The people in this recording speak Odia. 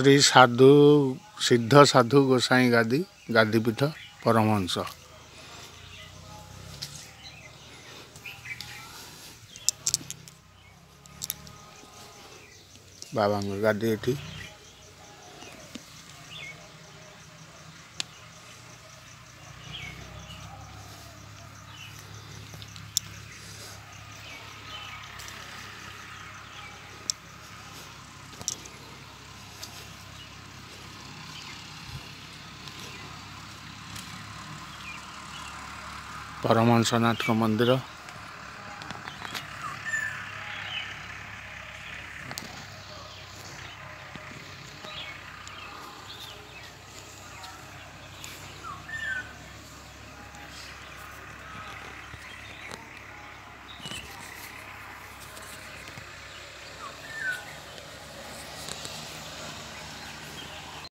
ଶ୍ରୀ ସାଧୁ ସିଦ୍ଧ ସାଧୁ ଗୋସାଇଁ ଗାଦି ଗାଦିପୀଠ ପରମହଂସ ବାବାଙ୍କ ଗାଦି ଏଠି परमहंसनाथको मन्दिर